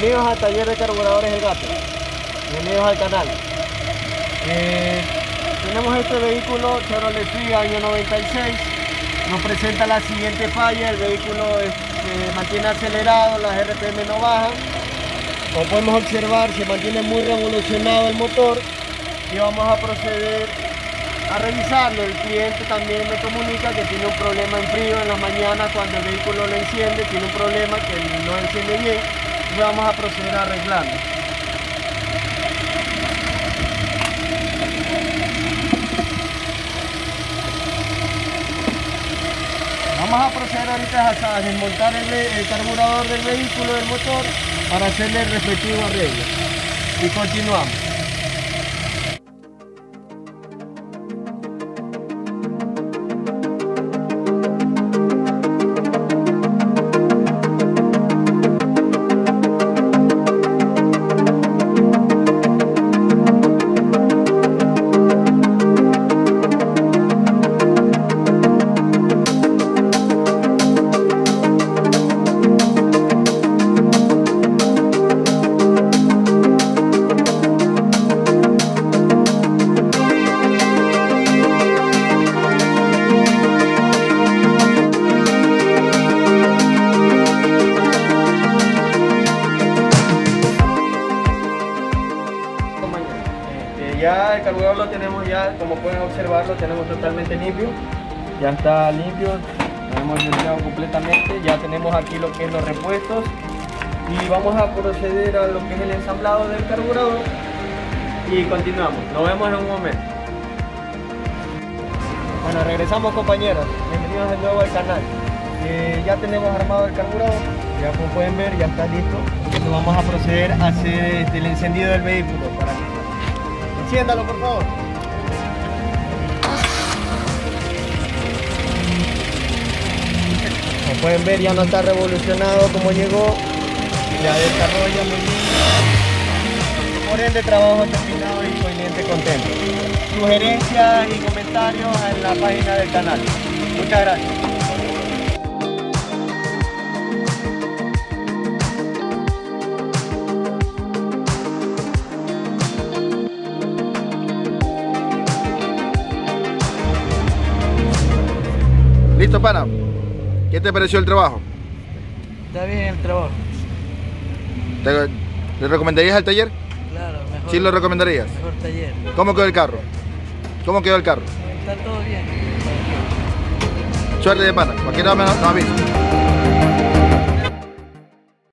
Bienvenidos al taller de carburadores El Gato. Bienvenidos al canal. Eh, tenemos este vehículo Chevrolet Free año 96. Nos presenta la siguiente falla. El vehículo se mantiene acelerado, las RPM no bajan. Como podemos observar, se mantiene muy revolucionado el motor y vamos a proceder a revisarlo. El cliente también me comunica que tiene un problema en frío en la mañana cuando el vehículo lo enciende, tiene un problema que no enciende bien vamos a proceder a arreglarlo. Vamos a proceder ahorita a desmontar el, carburador del vehículo, del motor, para hacerle el respectivo arreglo. Y continuamos. El carburador lo tenemos ya, como pueden observar, lo tenemos totalmente limpio. Ya está limpio, lo hemos limpiado completamente. Ya tenemos aquí lo que es los repuestos. Y vamos a proceder a lo que es el ensamblado del carburador. Y continuamos. Nos vemos en un momento. Bueno, regresamos compañeros. Bienvenidos de nuevo al canal. Eh, ya tenemos armado el carburador. Ya como pueden ver, ya está listo. Entonces vamos a proceder a hacer este, el encendido del vehículo para Enciéndalo, por favor. Como pueden ver, ya no está revolucionado como llegó. Ya desarrolla muy bien. Por ende, trabajo terminado y cliente contento. Sugerencias y comentarios en la página del canal. Muchas gracias. ¿Listo, pana? ¿Qué te pareció el trabajo? Está bien el trabajo. ¿Te, ¿Le recomendarías al taller? Claro, mejor. ¿Sí lo recomendarías? Mejor taller. ¿Cómo quedó el carro? ¿Cómo quedó el carro? Está todo bien. Suerte de pana. Cualquier cosa nos avisa.